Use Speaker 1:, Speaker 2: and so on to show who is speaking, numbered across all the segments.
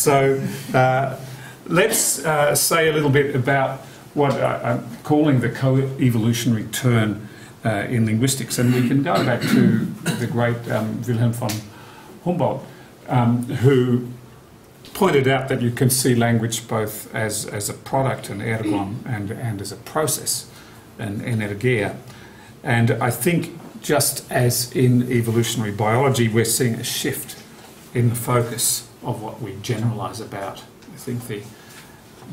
Speaker 1: So uh, let's uh, say a little bit about what I, am calling the co-evolutionary turn uh, in linguistics, and we can go back to the great um, Wilhelm von Humboldt, um, who pointed out that you can see language both as, as a product, an ergon, and, and as a process, an energia. And I think just as in evolutionary biology, we're seeing a shift in the focus of what we generalize about. I think the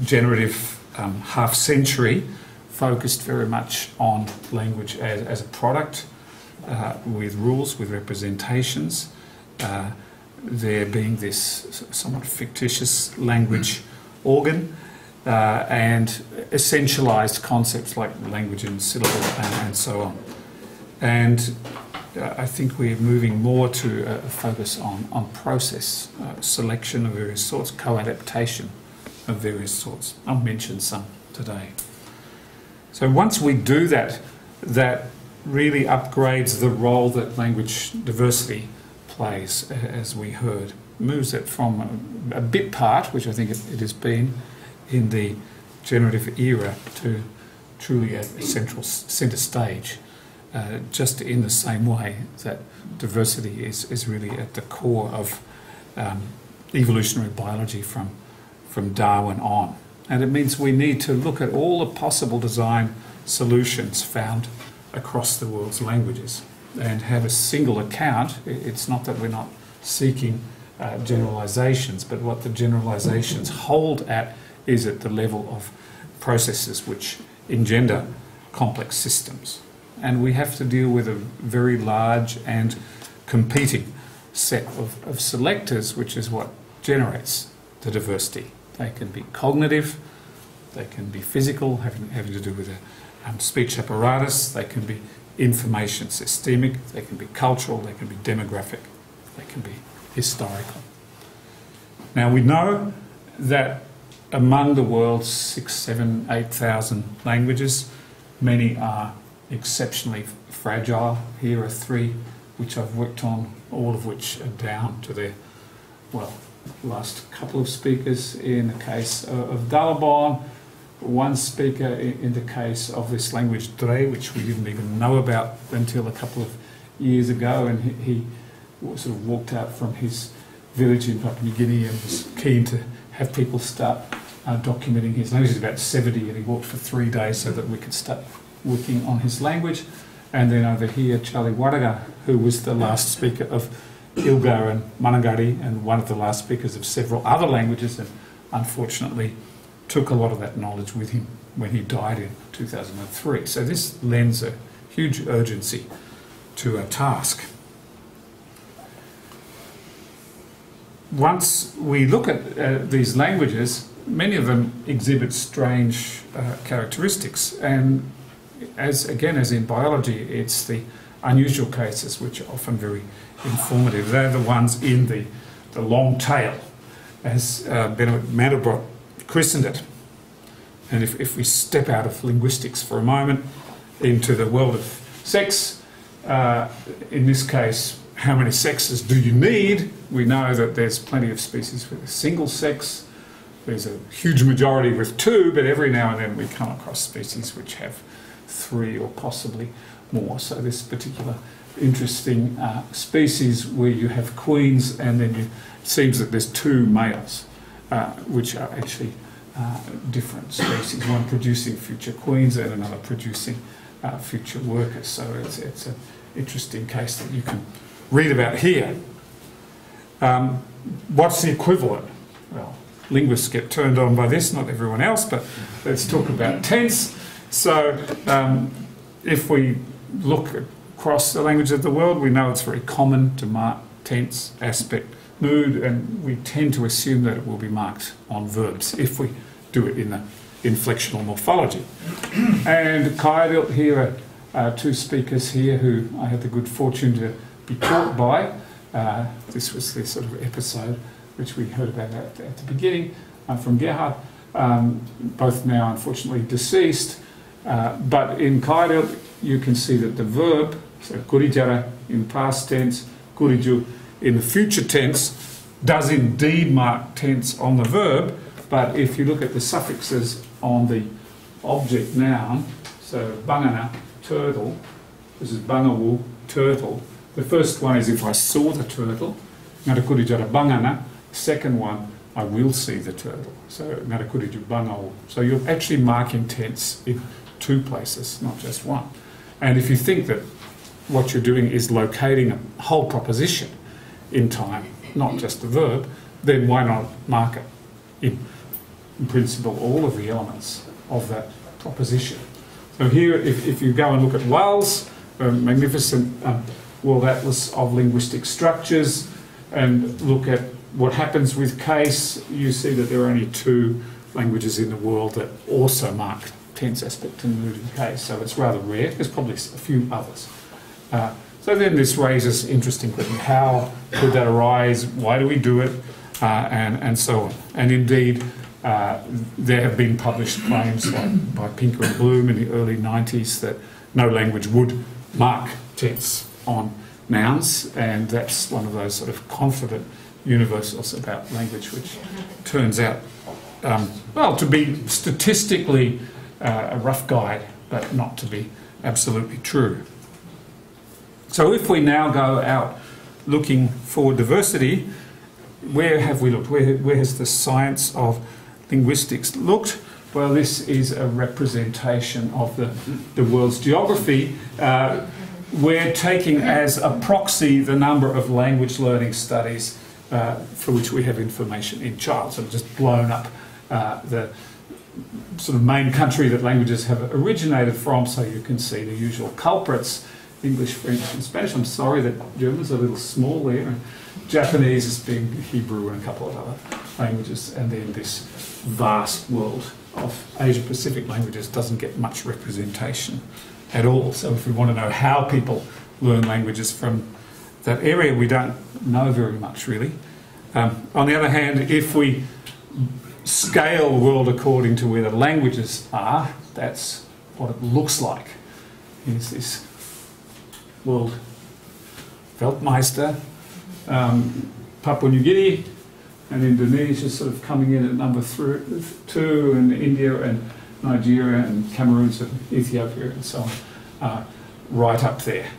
Speaker 1: generative um, half century focused very much on language as, as a product uh, with rules, with representations. Uh, there being this somewhat fictitious language organ uh, and essentialized concepts like language and syllable and, and so on. And I think we're moving more to a focus on, on process, uh, selection of various sorts, co-adaptation of various sorts. I'll mention some today. So once we do that, that really upgrades the role that language diversity plays, as we heard. Moves it from a, bit part, which I think it, it has been in the generative era, to truly a, a central centre stage. Uh, just in the same way that diversity is, is really at the core of um, evolutionary biology from, from Darwin on. And it means we need to look at all the possible design solutions found across the world's languages and have a single account. It's not that we're not seeking uh, generalizations, but what the generalizations hold at is at the level of processes which engender complex systems and we have to deal with a very large and competing set of, of selectors, which is what generates the diversity. They can be cognitive, they can be physical, having, having to do with a um, speech apparatus, they can be information systemic, they can be cultural, they can be demographic, they can be historical. Now we know that among the world's six, seven, eight thousand languages, many are exceptionally fragile. Here are three which I've worked on, all of which are down to their, well, last couple of speakers in the case of Dalabon, one speaker in the case of this language Dre, which we didn't even know about until a couple of years ago, and he, he sort of walked out from his village in Papua New Guinea and was keen to have people start uh, documenting his language. He's about 70 and he walked for three days so that we could start working on his language. And then over here, Charlie Wardaga, who was the last speaker of Ilgar and Manangari and one of the last speakers of several other languages, and unfortunately took a lot of that knowledge with him when he died in 2003. So this lends a huge urgency to a task. Once we look at uh, these languages, many of them exhibit strange uh, characteristics, and as again as in biology, it's the unusual cases which are often very informative. They're the ones in the, the long tail, as uh, Benoit Mandelbrot christened it. And if, if we step out of linguistics for a moment into the world of sex, uh, in this case, how many sexes do you need? We know that there's plenty of species with a single sex. There's a huge majority with two, but every now and then we come across species which have three or possibly more. So this particular interesting uh, species where you have queens and then you, it seems that there's two males, uh, which are actually uh, different species, one producing future queens and another producing uh, future workers. So it's, it's an interesting case that you can read about here. Um, what's the equivalent? Well, linguists get turned on by this, not everyone else, but let's talk about tense. So um, if we look across the language of the world, we know it's very common to mark tense, aspect, mood, and we tend to assume that it will be marked on verbs if we do it in the inflectional morphology. and Kyle, here are uh, two speakers here who I had the good fortune to be taught by. Uh, this was the sort of episode which we heard about at, at the beginning uh, from Gerhard, um, both now unfortunately deceased. Uh, but in Kayardild, you can see that the verb, so kurijara in past tense, kuriju in the future tense, does indeed mark tense on the verb, but if you look at the suffixes on the object noun, so bangana, turtle, this is bangawu, turtle. The first one is if I saw the turtle, ngarakurija bangana. Second one, I will see the turtle. So. So you're actually marking tense in two places, not just one. And if you think that what you're doing is locating a whole proposition in time, not just the verb, then why not mark it in, in principle all of the elements of that proposition. So here, if, if you go and look at WALS, a magnificent um, World Atlas of Linguistic Structures, and look at what happens with case, you see that there are only two languages in the world that also mark tense aspect in mood in case, so it's rather rare. There's probably a few others. Uh, so then this raises interesting questions. How could that arise? Why do we do it? Uh, and, and so on. And indeed, uh, there have been published claims by Pinker and Bloom in the early 90s that no language would mark tense on nouns, and that's one of those sort of confident universals about language, which turns out, um, well, to be statistically uh, a rough guide, but not to be absolutely true. So if we now go out looking for diversity, where have we looked? Where, where has the science of linguistics looked? Well, this is a representation of the, the world's geography. Uh, we're taking as a proxy the number of language learning studies uh, for which we have information in child. So I've just blown up uh, the sort of main country that languages have originated from so you can see the usual culprits English, French, and Spanish. I'm sorry that German's a little small there. Japanese is being Hebrew and a couple of other languages, and then this vast world of Asia Pacific languages doesn't get much representation at all. So if we want to know how people learn languages from that area, we don't know very much really. Um, on the other hand, if we scale world according to where the languages are, that's what it looks like. Is this world Weltmeister, um, Papua New Guinea, and Indonesia sort of coming in at number three, two, and India and Nigeria and Cameroon, so Ethiopia and so on, uh, right up there.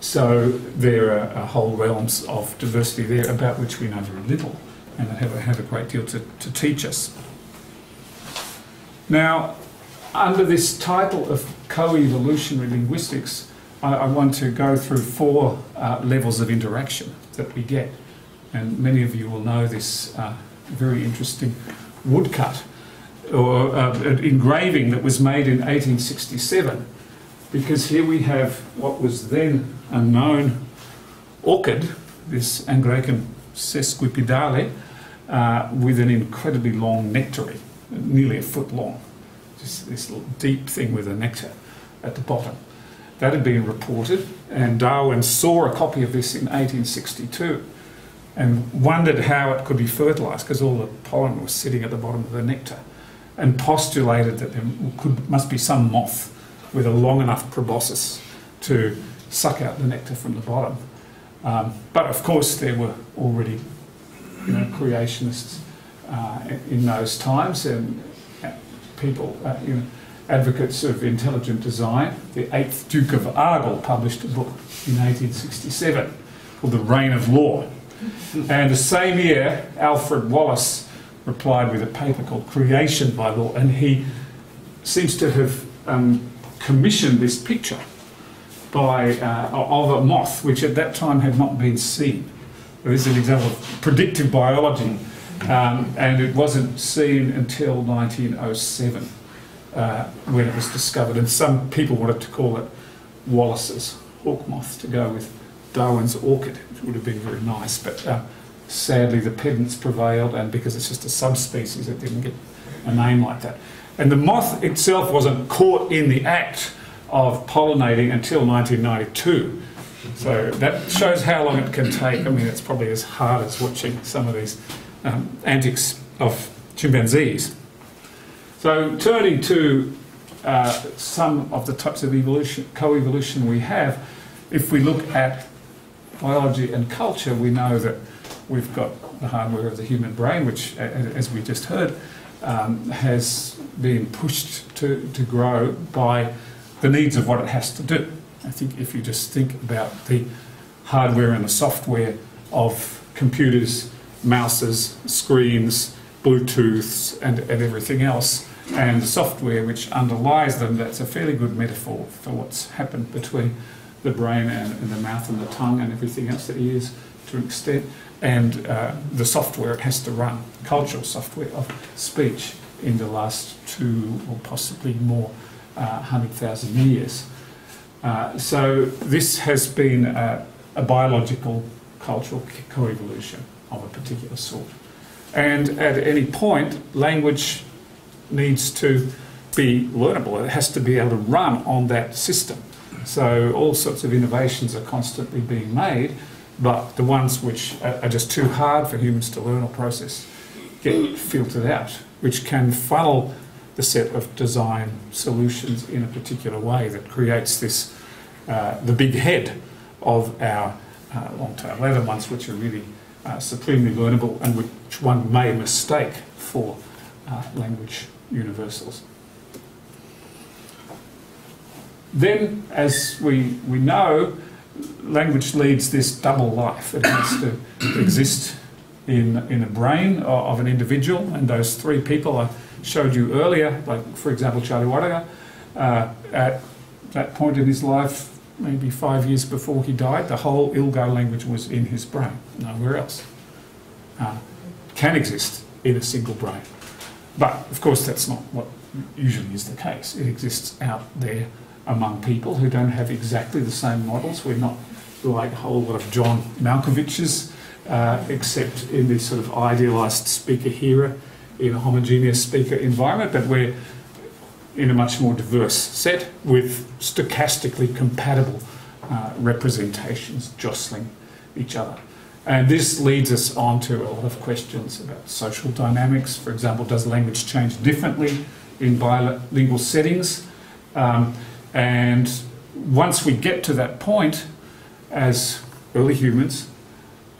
Speaker 1: So there are, are, whole realms of diversity there about which we know very little and that have a, have a great deal to, to teach us. Now, under this title of co-evolutionary linguistics, I, I, want to go through four uh, levels of interaction that we get and many of you will know this uh, very interesting woodcut or uh, engraving that was made in 1867 because here we have what was then a known orchid, this Angraecum sesquipedale, uh, with an incredibly long nectary, nearly a foot long. Just this little deep thing with a nectar at the bottom. That had been reported, and Darwin saw a copy of this in 1862 and wondered how it could be fertilised because all the pollen was sitting at the bottom of the nectar, and postulated that there could, must be some moth with a long enough proboscis to suck out the nectar from the bottom. Um, but of course, there were already you know, creationists uh, in those times and people, uh, you know, advocates of intelligent design. The eighth Duke of Argyll published a book in 1867 called The Reign of Law and the same year, Alfred Wallace replied with a paper called Creation by Law, and he seems to have um, commissioned this picture by, uh, of a moth, which at that time had not been seen. This is an example of predictive biology, um, and it wasn't seen until 1907 uh, when it was discovered. And some people wanted to call it Wallace's hawk moth to go with Darwin's orchid, which would have been very nice, but uh, sadly the pedants prevailed, and because it's just a subspecies, it didn't get a name like that. And the moth itself wasn't caught in the act of pollinating until 1992. So that shows how long it can take. I mean, it's probably as hard as watching some of these um, antics of chimpanzees. So turning to uh, some of the types of evolution, co-evolution we have, if we look at biology and culture, we know that we've got the hardware of the human brain, which, as we just heard, um, has been pushed to, to grow by the needs of what it has to do. I think if you just think about the hardware and the software of computers, mouses, screens, Bluetooths, and, and everything else, and the software which underlies them, that's a fairly good metaphor for what's happened between the brain and, and the mouth and the tongue and everything else, the ears to an extent, and uh, the software it has to run, cultural software of speech in the last two or possibly more uh, hundred thousand years. Uh, so this has been a, a biological cultural coevolution of a particular sort. And at any point, language needs to be learnable. It has to be able to run on that system. So all sorts of innovations are constantly being made, but the ones which are just too hard for humans to learn or process get filtered out, which can funnel the set of design solutions in a particular way that creates this, uh, the big head of our uh, long-tail leather ones, which are really uh, supremely learnable and which one may mistake for uh, language universals. Then, as we, we know, language leads this double life. It has to exist in, in a brain of an individual, and those three people I showed you earlier, like for example Charlie Wardaga, uh, at that point in his life, maybe five years before he died, the whole Ilgar language was in his brain, nowhere else. Uh, can exist in a single brain. But of course, that's not what usually is the case. It exists out there among people who don't have exactly the same models. We're not like a whole lot of John Malkoviches, uh, except in this sort of idealised speaker hearer in a homogeneous speaker environment, but we're in a much more diverse set with stochastically compatible uh, representations jostling each other. And this leads us on to a lot of questions about social dynamics. For example, does language change differently in bilingual settings? Um, and once we get to that point, as early humans,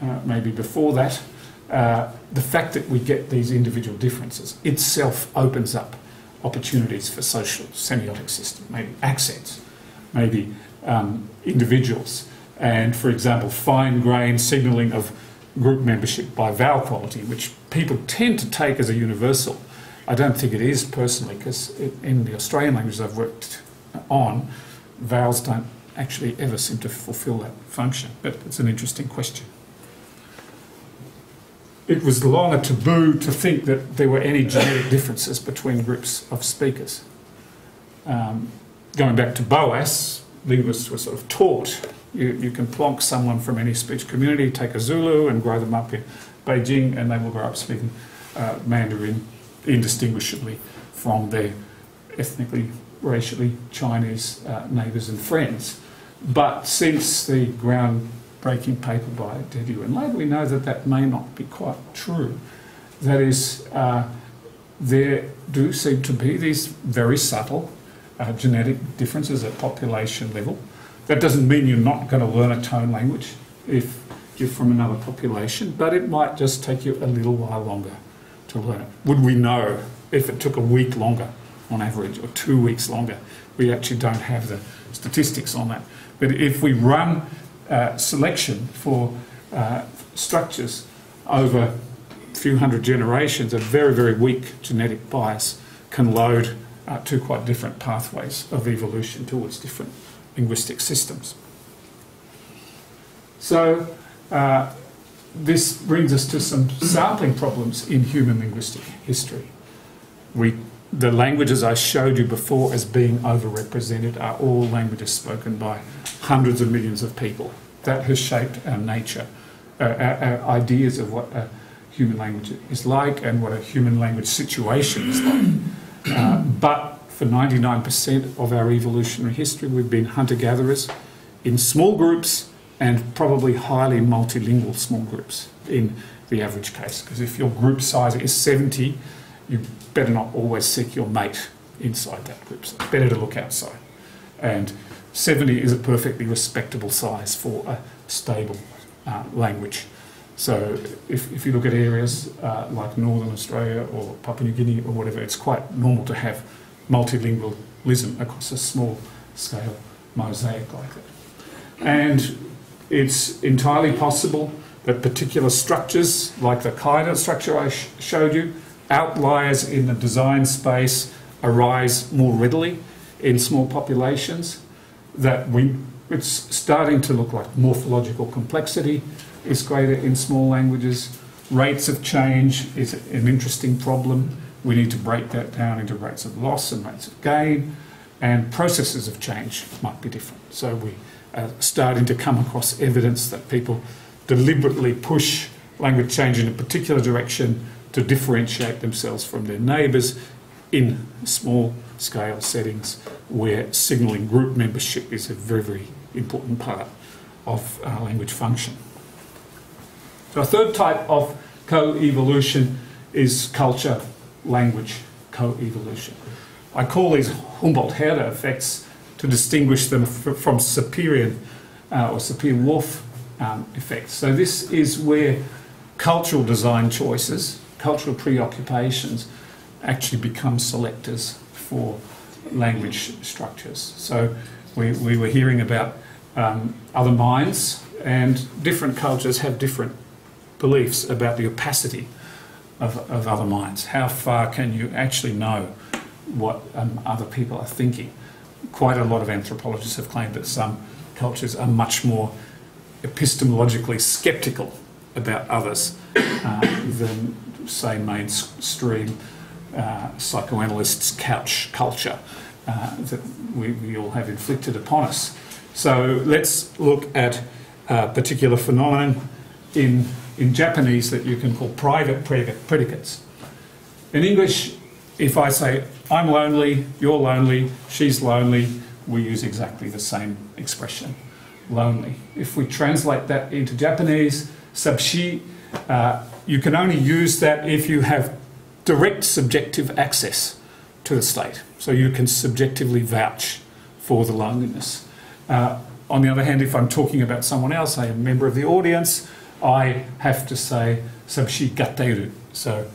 Speaker 1: uh, maybe before that, uh, the fact that we get these individual differences itself opens up opportunities for social semiotic system, maybe accents, maybe um, individuals, and for example, fine-grained signalling of group membership by vowel quality, which people tend to take as a universal. I don't think it is personally, because in the Australian languages I've worked on, vowels don't actually ever seem to fulfil that function, but it's an interesting question it was long a taboo to think that there were any genetic differences between groups of speakers. Um, going back to Boas, linguists were sort of taught you, you can plonk someone from any speech community, take a Zulu and grow them up in Beijing, and they will grow up speaking uh, Mandarin indistinguishably from their ethnically, racially Chinese uh, neighbours and friends. But since the ground breaking paper by Dediu and Ladd we know that that may not be quite true. That is, uh, there do seem to be these very subtle uh, genetic differences at population level. That doesn't mean you're not going to learn a tone language if you're from another population, but it might just take you a little while longer to learn it. Would we know if it took a week longer on average or two weeks longer? We actually don't have the statistics on that. But if we run uh, selection for uh, structures over a few hundred generations, a very, very weak genetic bias can load uh, two quite different pathways of evolution towards different linguistic systems. So uh, this brings us to some sampling problems in human linguistic history. We, the languages I showed you before as being overrepresented are all languages spoken by hundreds of millions of people. That has shaped our nature, uh, our, our, ideas of what a human language is like and what a human language situation is like. Uh, but for 99% of our evolutionary history, we've been hunter gatherers in small groups and probably highly multilingual small groups in the average case. Because if your group size is 70, you better not always seek your mate inside that group. So it's better to look outside. And 70 is a perfectly respectable size for a stable uh, language. So if, if you look at areas uh, like Northern Australia or Papua New Guinea or whatever, it's quite normal to have multilingualism across a small scale mosaic like that. And it's entirely possible that particular structures, like the kind of structure I sh showed you, outliers in the design space arise more readily in small populations, that we, it's starting to look like morphological complexity is greater in small languages. Rates of change is an interesting problem. We need to break that down into rates of loss and rates of gain, and processes of change might be different. So we are starting to come across evidence that people deliberately push language change in a particular direction to differentiate themselves from their neighbours in small scale settings where signalling group membership is a very, very important part of uh, language function. So a third type of co-evolution is culture language co-evolution. I call these Humboldt-Herder effects to distinguish them from Sapirian uh, or Sapir-Whorf um, effects. So this is where cultural design choices, cultural preoccupations, actually become selectors for language structures. So we, we were hearing about um, other minds, and different cultures have different beliefs about the opacity of, of other minds. How far can you actually know what um, other people are thinking? Quite a lot of anthropologists have claimed that some cultures are much more epistemologically skeptical about others uh, than, say, mainstream uh, psychoanalysts' couch culture uh, that we, we, all have inflicted upon us. So let's look at a particular phenomenon in, in Japanese that you can call private predicates. In English, if I say, I'm lonely, you're lonely, she's lonely, we use exactly the same expression, lonely. If we translate that into Japanese, sabshi, uh, you can only use that if you have direct subjective access to the state. So you can subjectively vouch for the loneliness. Uh, on the other hand, if I'm talking about someone else, say a member of the audience, I have to say sabshi gateru. So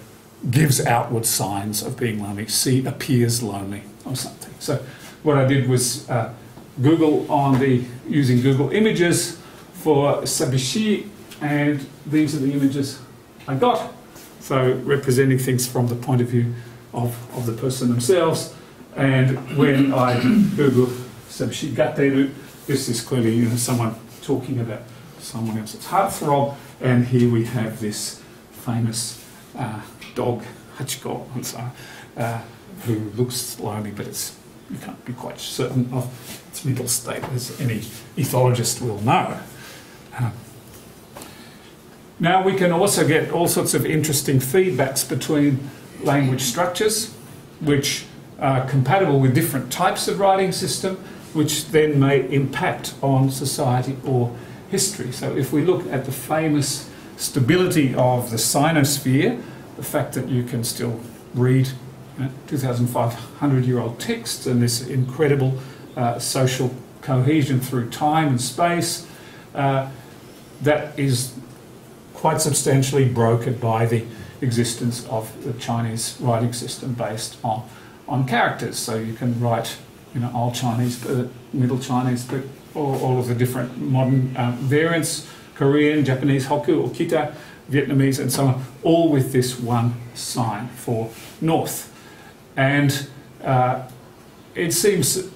Speaker 1: gives outward signs of being lonely. See appears lonely or something. So what I did was uh, Google on the using Google Images for sabishi, and these are the images I got. So representing things from the point of view of, of the person themselves. And when I Google sabishi gateru, this is clearly you know, someone talking about someone else's heartthrob. And here we have this famous uh, dog, Hachiko, uh, who looks lonely, but it's you can't be quite certain of its mental state, as any ethologist will know. Now we can also get all sorts of interesting feedbacks between language structures, which are compatible with different types of writing system, which then may impact on society or history. So if we look at the famous stability of the sinosphere, the fact that you can still read 2,500 year old texts and this incredible uh, social cohesion through time and space, uh, that is quite substantially broken by the existence of the Chinese writing system based on, on characters. So you can write, you know, Old Chinese, Middle Chinese, but all, all of the different modern um, variants, Korean, Japanese, Hokku, Okita, Vietnamese, and so on, all with this one sign for north. And uh, it seems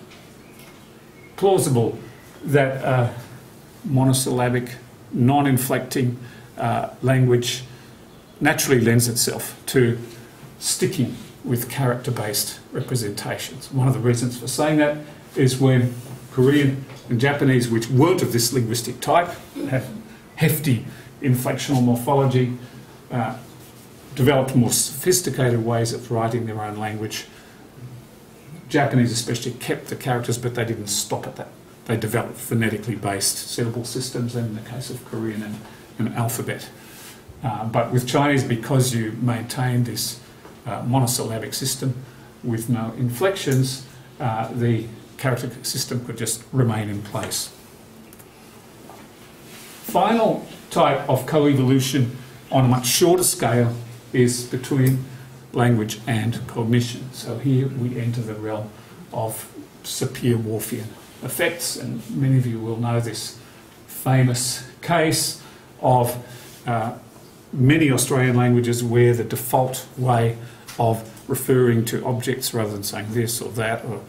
Speaker 1: plausible that uh, monosyllabic, non-inflecting uh, language naturally lends itself to sticking with character-based representations. One of the reasons for saying that is when Korean and Japanese, which weren't of this linguistic type, have hefty inflectional morphology, uh, developed more sophisticated ways of writing their own language. Japanese especially kept the characters, but they didn't stop at that. They developed phonetically based syllable systems, and in the case of Korean, and an alphabet. Uh, but with Chinese, because you maintain this uh, monosyllabic system with no inflections, uh, the character system could just remain in place. Final type of co-evolution on a much shorter scale is between language and cognition. So here we enter the realm of Sapir-Whorfian effects, and many of you will know this famous case of uh, many Australian languages where the default way of referring to objects rather than saying this or that or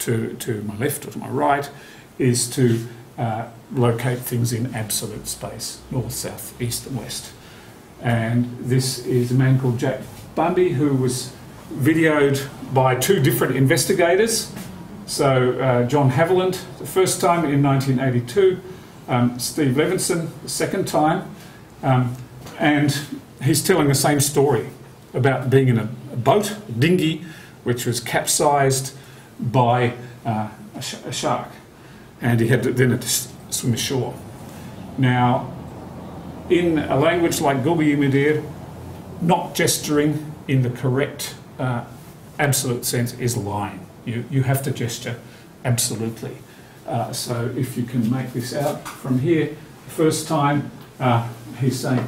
Speaker 1: to, to my left or to my right is to uh, locate things in absolute space, north, south, east and west. And this is a man called Jack Bambi who was videoed by two different investigators. So uh, John Haviland, the first time in 1982, um, Steve Levinson, the second time, um, and he's telling the same story about being in a, boat, a dinghy, which was capsized by uh, a, sh a, shark, and he had to, then to swim ashore. Now, in a language like Guugu Yimithirr, not gesturing in the correct uh, absolute sense is lying. You, you have to gesture absolutely. Uh, so if you can make this out from here, the first time uh, he's saying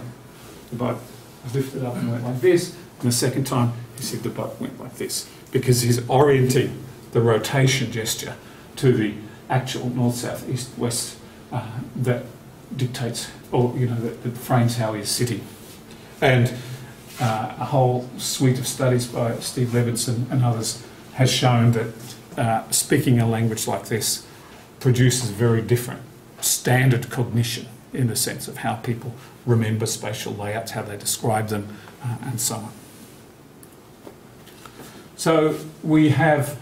Speaker 1: the boat lifted up and went like this, and the second time he said the boat went like this because he's orienting the rotation gesture to the actual north, south, east, west uh, that dictates or you know that, that frames how he's sitting. And uh, a whole suite of studies by Steve Levinson and others has shown that uh, speaking a language like this produces very different standard cognition in the sense of how people remember spatial layouts, how they describe them, uh, and so on. So we have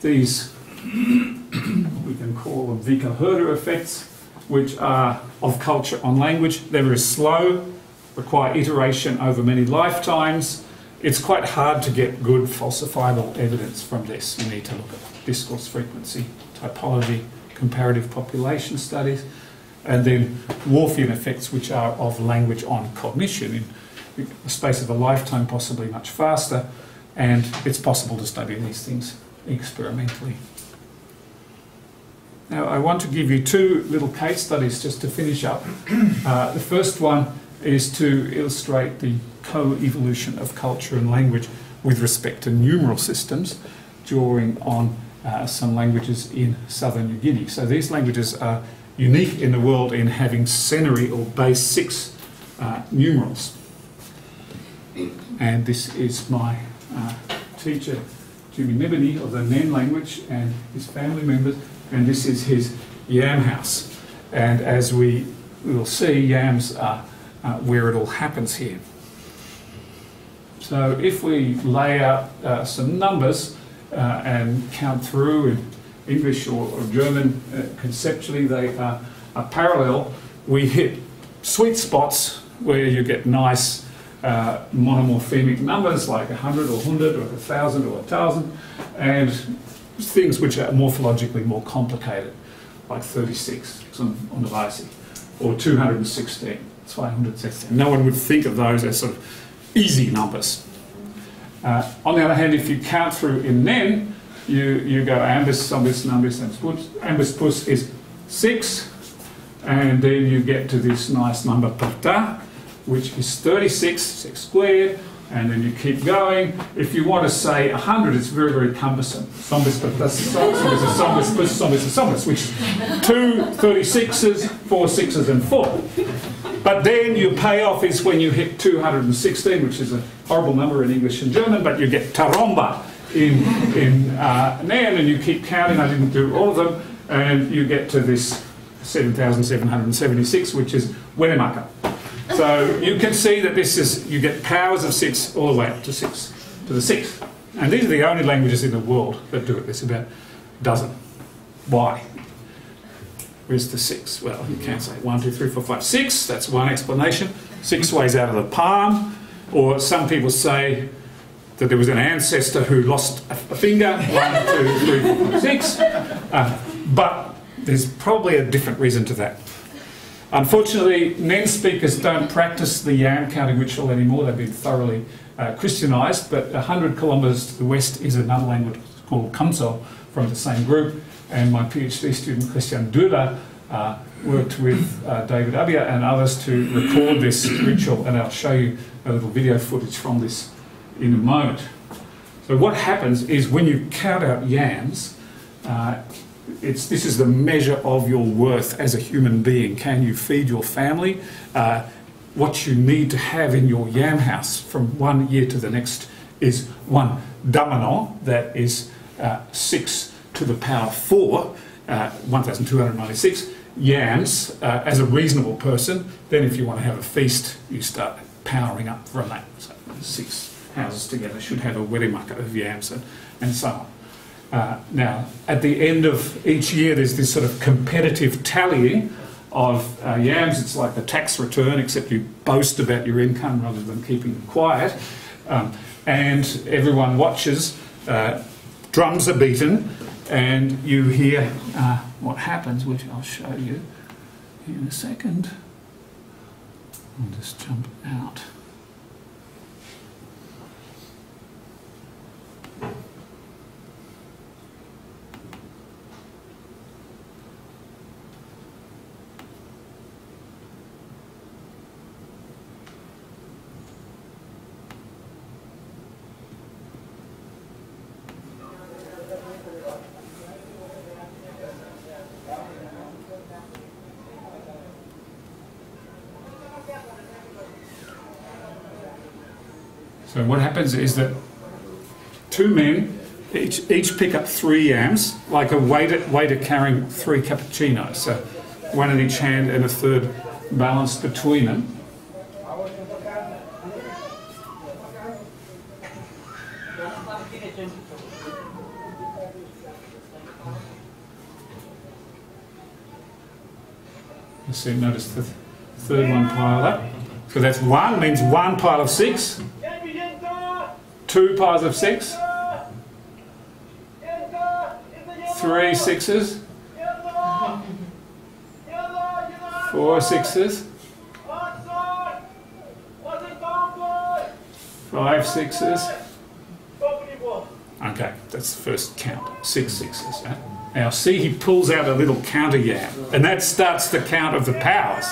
Speaker 1: these, we can call them Vico-Herder effects, which are of culture on language. They're very slow, require iteration over many lifetimes. It's quite hard to get good falsifiable evidence from this. You need to look at discourse frequency, typology, comparative population studies, and then Whorfian effects, which are of language on cognition in the space of a lifetime, possibly much faster, and it's possible to study these things experimentally. Now, I want to give you two little case studies just to finish up. Uh, the first one is to illustrate the co-evolution of culture and language with respect to numeral systems, drawing on uh, some languages in southern New Guinea. So these languages are unique in the world in having senary or base six uh, numerals. And this is my uh, teacher, Jimmy Nébni, of the Nen language and his family members, and this is his yam house. And as we will see, yams are uh, where it all happens here. So if we lay out uh, some numbers and count through in English or, or German, uh, conceptually they are, are, parallel, we hit sweet spots where you get nice uh, monomorphemic numbers like 100 or 100 or 1,000 or 1,000 and things which are morphologically more complicated like 36 on, on the basic or 216. 216. No one would think of those as sort of easy numbers. Uh, on the other hand, if you count through in Nen, you, you go ambus, and spus. Ambis pus is 6, and then you get to this nice number parta, which is 36, 6 squared, and then you keep going. If you want to say 100, it's very, very cumbersome. Sombis parta, sombis, sombis, pus, sombis, sombis, which is two 36s, four sixes, and 4. But then your payoff is when you hit 216, which is a horrible number in English and German, but you get taromba in, in uh, Nen, and you keep counting. I didn't do all of them, and you get to this 7,776, which is werimaka. So you can see that this is, you get powers of six all the way up to six, to the sixth. And these are the only languages in the world that do it. There's about a dozen. Why? Where's the six? Well, you can't say one, two, three, four, five, six. That's one explanation. Six ways out of the palm. Or some people say that there was an ancestor who lost a finger. One, two, three, four, five, six. Uh, but there's probably a different reason to that. Unfortunately, Nen speakers don't practice the yam counting ritual anymore. They've been thoroughly uh, Christianized. But 100 kilometres to the west is another language called Komnzo from the same group and my PhD student Christian Döhler, uh, worked with uh, David Abia and others to record this ritual, and I'll show you a little video footage from this in a moment. So what happens is when you count out yams, uh, it's, this is the measure of your worth as a human being. Can you feed your family? Uh, what you need to have in your yam house from one year to the next is one damanon, that is uh, 6 to the power 4, uh, 1296 yams uh, as a reasonable person. Then if you want to have a feast, you start powering up from that. So six houses together should have a werimaka of yams and, and so on. Uh, now, at the end of each year, there's this sort of competitive tallying of uh, yams. It's like the tax return, except you boast about your income rather than keeping quiet. Um, and everyone watches. Uh, drums are beaten, and you hear uh, what happens, which I'll show you in a second. I'll just jump out. So what happens is that two men each, each pick up three yams, like a waiter, waiter carrying three cappuccinos. So one in each hand and a third balanced between them. You see, notice the third one pile up. So that's one, means one pile of six two piles of six, three sixes, four sixes, five sixes. Okay, that's the first count, six sixes. Now see he pulls out a little counter yam, and that starts the count of the powers.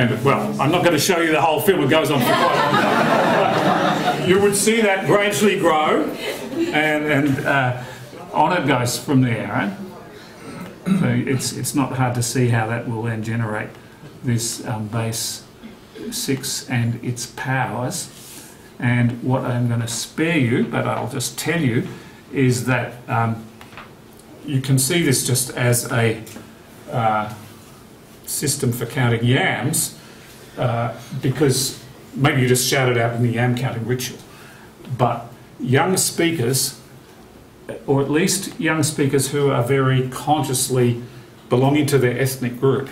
Speaker 1: And well, I'm not going to show you the whole film, it goes on for quite a time. you would see that gradually grow, and, and uh, on it goes from there. Right? So it's, it's not hard to see how that will then generate this um, base 6 and its powers. And what I'm going to spare you, but I'll just tell you, is that um, you can see this just as a uh, system for counting yams uh, because maybe you just shout it out in the yam counting ritual. But young speakers, or at least young speakers who are very consciously belonging to their ethnic group,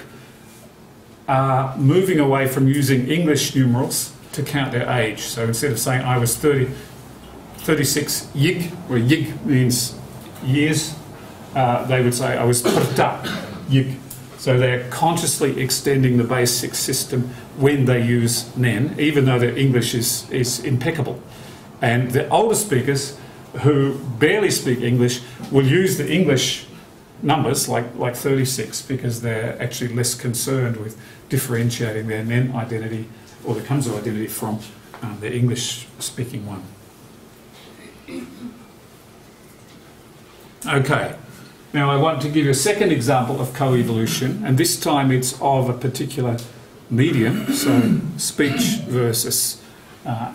Speaker 1: are moving away from using English numerals to count their age. So instead of saying I was 30, 36 yig, where yig means years, uh, they would say I was yig so they're consciously extending the basic system when they use Nen, even though their English is, is impeccable. And the older speakers who barely speak English will use the English numbers like, like 36 because they're actually less concerned with differentiating their Nen identity or the Komnzo identity from um, the English speaking one. Okay. Now I want to give you a second example of co-evolution, and this time it's of a particular medium, so speech versus, uh,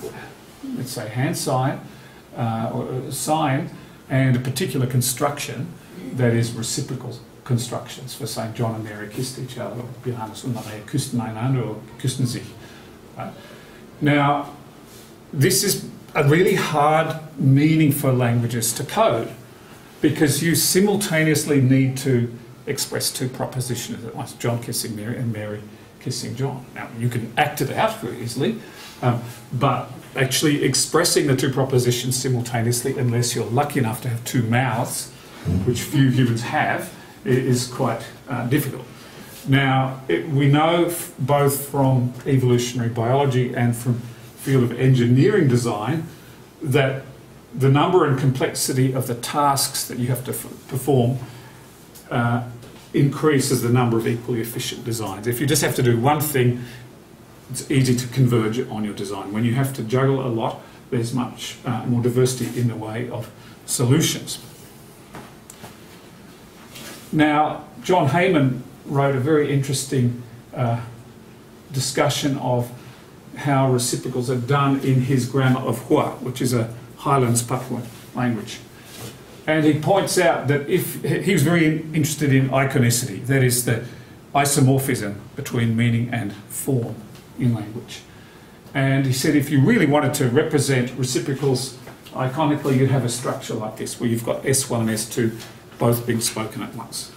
Speaker 1: let's say, hand sign, uh, or uh, sign, and a particular construction that is reciprocal constructions for saying John and Mary kissed each other, or Johannes und Maria küssten einander, or küssten sich. Now, this is a really hard meaning for languages to code because you simultaneously need to express two propositions at once John kissing Mary and Mary kissing John. Now, you can act it out very easily, um, but actually expressing the two propositions simultaneously, unless you're lucky enough to have two mouths, which few humans have, is quite uh, difficult. Now, it, we know both from evolutionary biology and from field of engineering design that the number and complexity of the tasks that you have to perform uh, increases the number of equally efficient designs. If you just have to do one thing, it's easy to converge on your design. When you have to juggle a lot, there's much uh, more diversity in the way of solutions. Now, John Haiman wrote a very interesting uh, discussion of how reciprocals are done in his grammar of Hua, which is a Highlands Papuan language. And he points out that if he was very interested in iconicity, that is the isomorphism between meaning and form in language. And he said if you really wanted to represent reciprocals iconically, you'd have a structure like this, where you've got S1 and S2 both being spoken at once.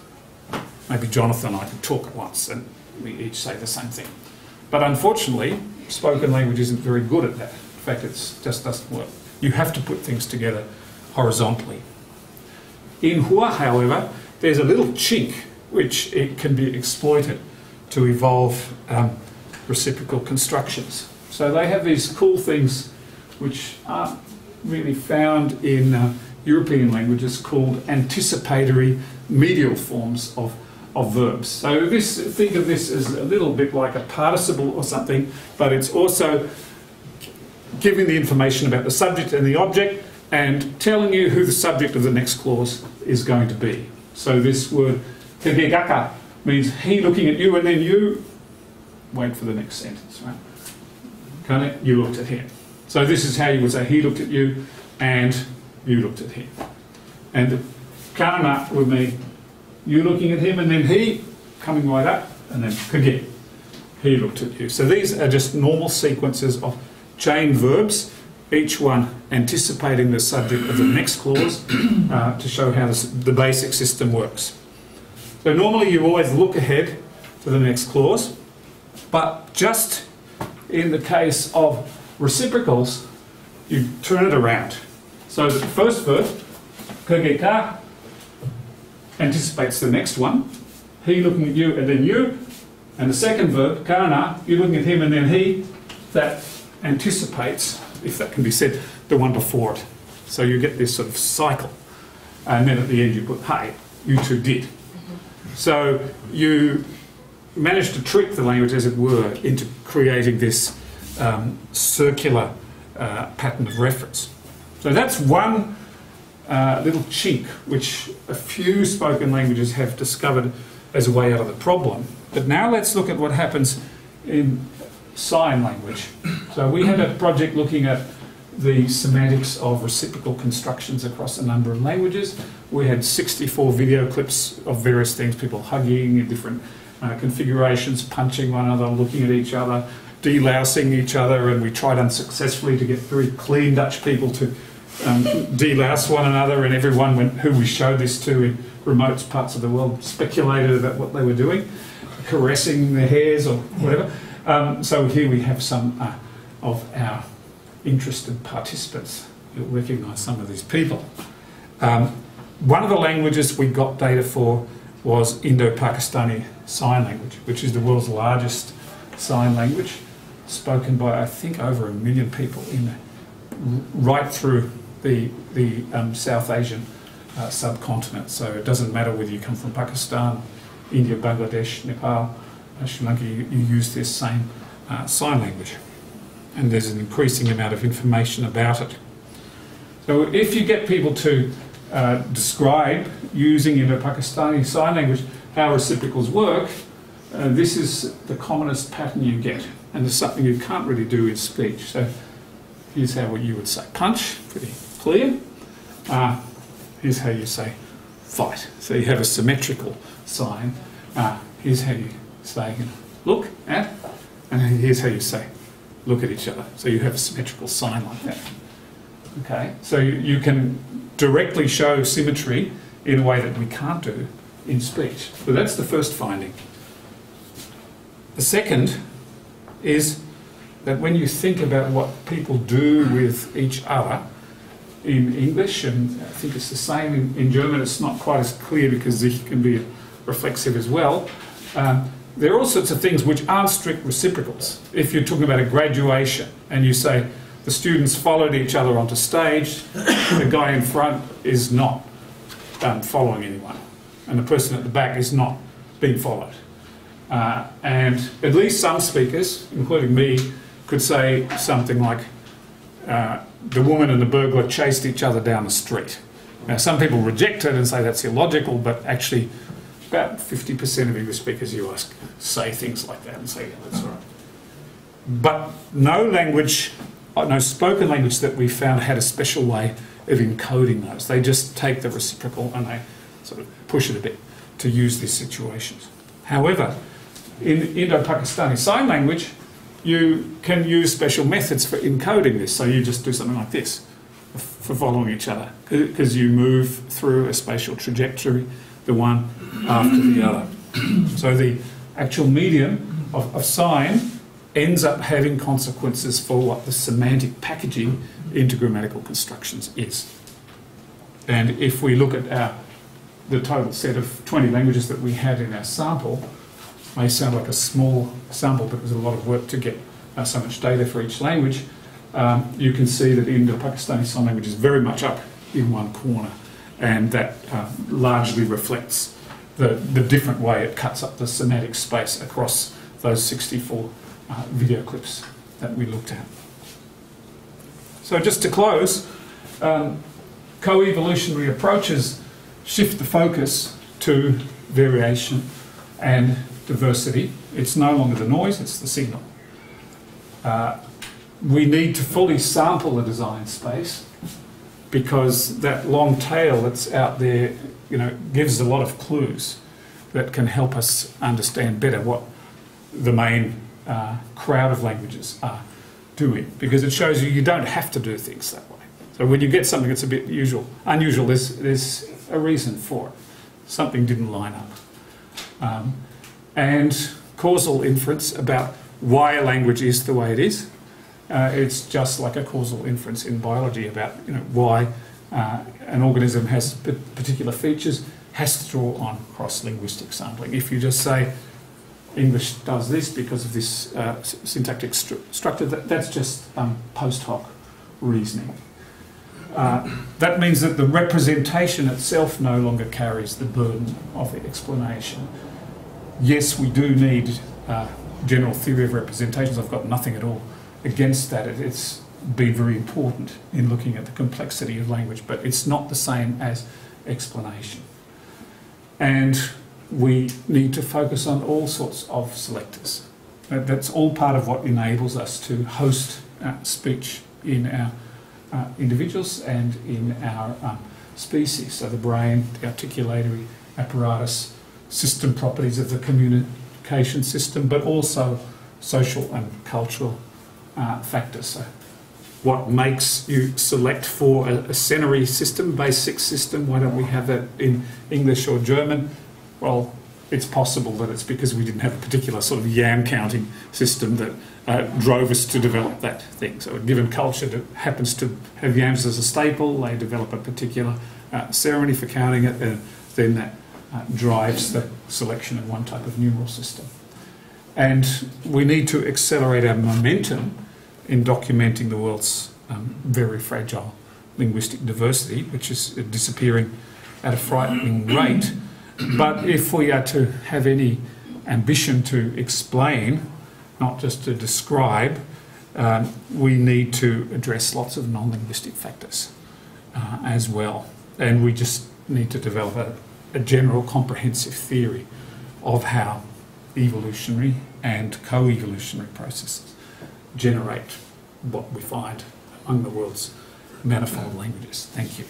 Speaker 1: Maybe Jonathan and I could talk at once and we each say the same thing. But unfortunately, spoken language isn't very good at that. In fact, it just doesn't work. You have to put things together horizontally. In Hua, however, there's a little chink which it can be exploited to evolve um, reciprocal constructions. So they have these cool things which aren't really found in uh, European languages called anticipatory medial forms of, of verbs. So this, think of this as a little bit like a participle or something, but it's also giving the information about the subject and the object and telling you who the subject of the next clause is going to be. So this word tegegaka means he looking at you and then you wait for the next sentence, right? Kane, you looked at him. So this is how you would say he looked at you and you looked at him. And kana would mean you looking at him and then he coming right up and then kage, he looked at you. So these are just normal sequences of chain verbs, each one anticipating the subject of the next clause uh, to show how this, the basic system works. So normally you always look ahead to the next clause, but just in the case of reciprocals, you turn it around. So the first verb, kageka, anticipates the next one. He looking at you and then you. And the second verb, kana, you looking at him and then he, that anticipates, if that can be said, the one before it. So you get this sort of cycle. And then at the end you put, hey, you two did. So you manage to trick the language, as it were, into creating this um, circular uh, pattern of reference. So that's one uh, little chink which a few spoken languages have discovered as a way out of the problem. But now let's look at what happens in sign language. So we had a project looking at the semantics of reciprocal constructions across a number of languages. We had 64 video clips of various things, people hugging in different uh, configurations, punching one another, looking at each other, delousing each other, and we tried unsuccessfully to get very clean Dutch people to um, delouse one another, and everyone went, who we showed this to in remote parts of the world speculated about what they were doing, caressing their hairs or whatever. Um, so here we have some uh, of our interested participants. You'll recognise some of these people. Um, one of the languages we got data for was Indo-Pakistani Sign Language, which is the world's largest sign language, spoken by I think over a million people in right through the the um, South Asian uh, subcontinent. So it doesn't matter whether you come from Pakistan, India, Bangladesh, Nepal, Sri Lanka. You, you, use this same uh, sign language, and there's an increasing amount of information about it. So if you get people to uh, describe using Indo-Pakistani sign language how reciprocals work, uh, this is the commonest pattern you get, and it's something you can't really do in speech. So here's how you would say punch, pretty clear. Uh, here's how you say fight. So you have a symmetrical sign. Uh, here's how you say look at, and here's how you say look at each other. So you have a symmetrical sign like that. Okay, so you can directly show symmetry in a way that we can't do in speech. So that's the first finding. The second is that when you think about what people do with each other in English, and I think it's the same in, in German, it's not quite as clear because sich can be reflexive as well. Um, there are all sorts of things which aren't strict reciprocals. If you're talking about a graduation and you say, the students followed each other onto stage. the guy in front is not um, following anyone, and the person at the back is not being followed. Uh, and at least some speakers, including me, could say something like, uh, the woman and the burglar chased each other down the street. Now, some people reject it and say that's illogical, but actually, about 50% of English speakers you ask say things like that and say, yeah, that's right. But no language, uh, no spoken language that we found had a special way of encoding those. They just take the reciprocal and they sort of push it a bit to use these situations. However, in Indo-Pakistani Sign Language, you can use special methods for encoding this. So you just do something like this for following each other because you move through a spatial trajectory, the one after the other. So the actual medium of, of sign ends up having consequences for what the semantic packaging into grammatical constructions is. And if we look at our, the total set of 20 languages that we had in our sample, may sound like a small sample, but it was a lot of work to get uh, so much data for each language. Um, you can see that Indo-Pakistani Sign Language is very much up in one corner, and that uh, largely reflects the, the different way it cuts up the semantic space across those 64 uh, video clips that we looked at. So just to close, um, co-evolutionary approaches shift the focus to variation and diversity. It's no longer the noise, it's the signal. Uh, we need to fully sample the design space because that long tail that's out there, you know, gives a lot of clues that can help us understand better what the main uh, crowd of languages are doing because it shows you you don't have to do things that way. So when you get something that's a bit usual, unusual, there's, there's a reason for it. Something didn't line up. Um, and causal inference about why a language is the way it is. Uh, it's just like a causal inference in biology about you know, why uh, an organism has particular features has to draw on cross-linguistic sampling. If you just say English does this because of this uh, syntactic stru structure, that, that's just um, post hoc reasoning. Uh, that means that the representation itself no longer carries the burden of the explanation yes, we do need uh, general theory of representations. I've got nothing at all against that. It, it's been very important in looking at the complexity of language, but it's not the same as explanation. And we need to focus on all sorts of selectors. That's all part of what enables us to host uh, speech in our uh, individuals and in our um, species. So the brain, the articulatory apparatus, system properties of the communication system, but also social and cultural uh, factors. So what makes you select for a, a Senary system, basic system? Why don't we have that in English or German? Well, it's possible that it's because we didn't have a particular sort of yam counting system that uh, drove us to develop that thing. So a given culture that happens to have yams as a staple, they develop a particular uh, ceremony for counting it, and then that uh, drives the selection of one type of numeral system. And we need to accelerate our momentum in documenting the world's um, very fragile linguistic diversity, which is disappearing at a frightening rate. But if we are to have any ambition to explain, not just to describe, um, we need to address lots of non-linguistic factors uh, as well. And we just need to develop a, a general comprehensive theory of how evolutionary and co-evolutionary processes generate what we find among the world's manifold languages. Thank you.